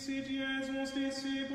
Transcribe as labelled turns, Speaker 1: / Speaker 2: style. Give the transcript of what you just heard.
Speaker 1: Dixit Jesus, Dixit